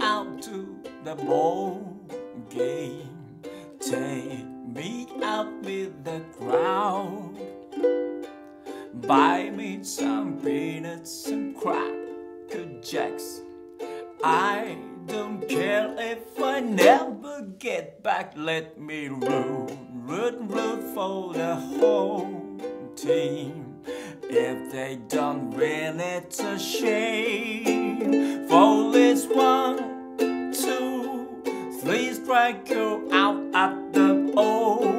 out to the ball game. Take me out with the crowd. Buy me some peanuts and Cracker Jacks. I don't care if I never get back. Let me root, root, root for the whole team. If they don't win, it's a shame. Three drag you out at the O.